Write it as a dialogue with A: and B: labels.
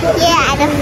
A: Yeah. the.